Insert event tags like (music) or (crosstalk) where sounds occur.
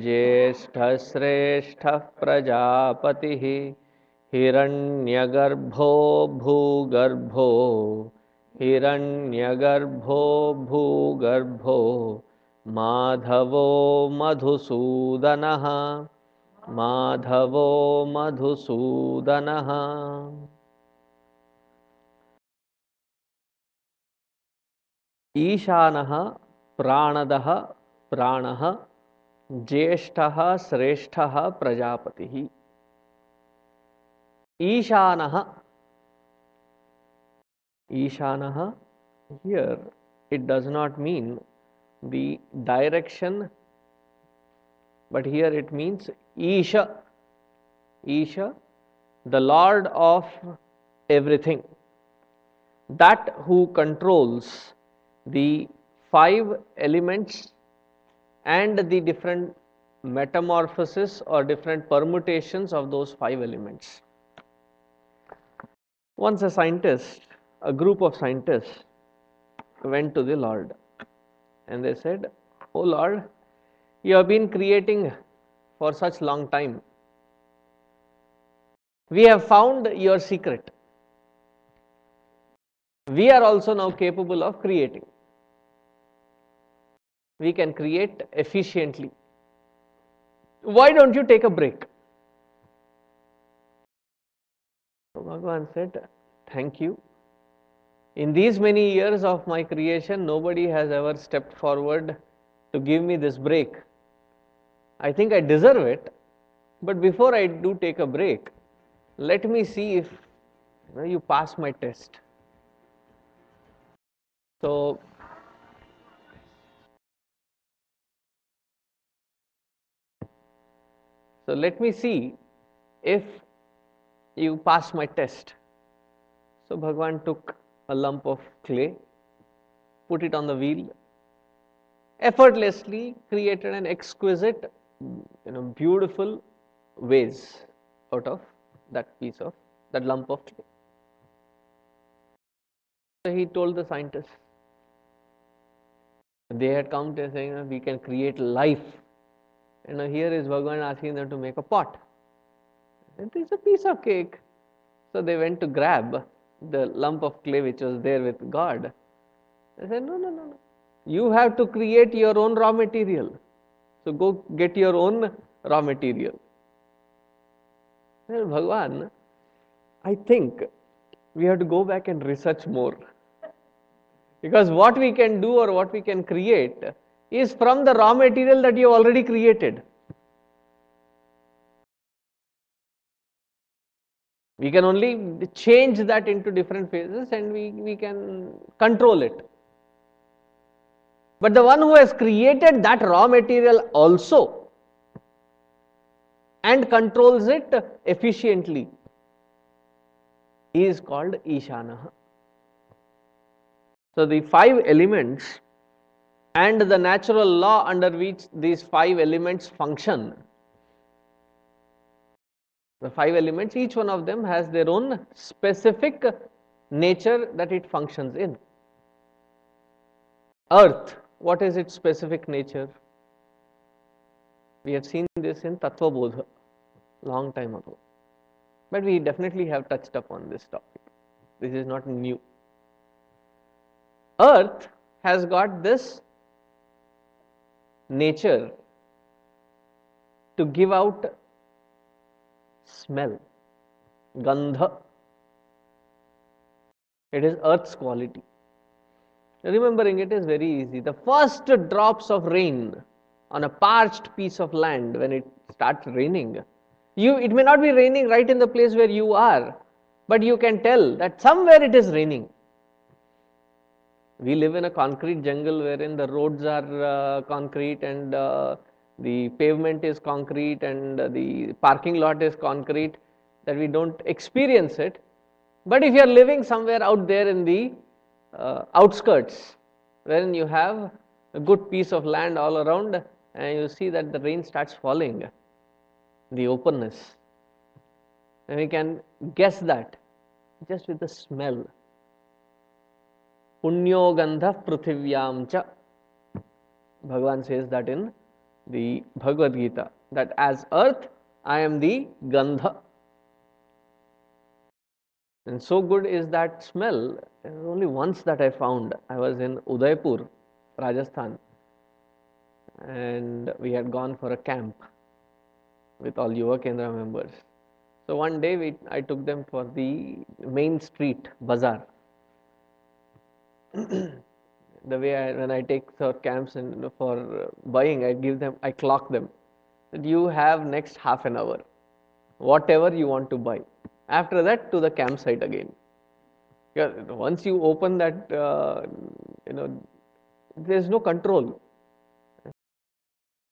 ज्येष्ठश्रेष्ठः प्रजापतिः हिरण्यगर्भो भूगर्भो हिरण्यगर्भो भूगर्भो माधवो मधुसूदनः माधवो मधुसूदनः। ईशानः प्राणदः प्राणः ज्येष्ठ श्रेष्ठ Prajapati. Ishana. Ishana here it does not mean the direction but here it means Isha Isha the lord of everything that who controls the five elements and the different metamorphosis or different permutations of those five elements once a scientist, a group of scientists went to the Lord and they said, Oh Lord, you have been creating for such long time. We have found your secret. We are also now capable of creating. We can create efficiently. Why don't you take a break? So Bhagavan said, Thank you. In these many years of my creation, nobody has ever stepped forward to give me this break. I think I deserve it, but before I do take a break, let me see if you, know, you pass my test. So, so let me see if you pass my test. So Bhagwan took a lump of clay, put it on the wheel, effortlessly created an exquisite, you know, beautiful vase out of that piece of that lump of clay. So he told the scientists. They had come to saying we can create life. You know, here is Bhagwan asking them to make a pot. It is a piece of cake. So they went to grab the lump of clay which was there with God. They said, No, no, no, no. You have to create your own raw material. So go get your own raw material. Well, Bhagwan, I think we have to go back and research more. Because what we can do or what we can create is from the raw material that you have already created. We can only change that into different phases and we, we can control it. But the one who has created that raw material also and controls it efficiently is called Ishana. So, the five elements and the natural law under which these five elements function the five elements, each one of them has their own specific nature that it functions in. Earth, what is its specific nature? We have seen this in Tattva Bodha long time ago. But we definitely have touched upon this topic. This is not new. Earth has got this nature to give out smell, gandha. It is earth's quality. Remembering it is very easy. The first drops of rain on a parched piece of land when it starts raining, you it may not be raining right in the place where you are, but you can tell that somewhere it is raining. We live in a concrete jungle wherein the roads are uh, concrete and uh, the pavement is concrete and the parking lot is concrete that we don't experience it. But if you are living somewhere out there in the uh, outskirts wherein you have a good piece of land all around and you see that the rain starts falling, the openness and we can guess that just with the smell. Punyo gandha pruthivyam cha. Bhagavan says that in the Bhagavad Gita that as earth, I am the Gandha. And so good is that smell. Only once that I found. I was in Udaipur, Rajasthan, and we had gone for a camp with all Yuva Kendra members. So one day I took them for the main street bazaar. (clears throat) the way I, when I take for camps and for buying, I give them, I clock them that you have next half an hour, whatever you want to buy. After that, to the campsite again. Yeah, once you open that, uh, you know, there is no control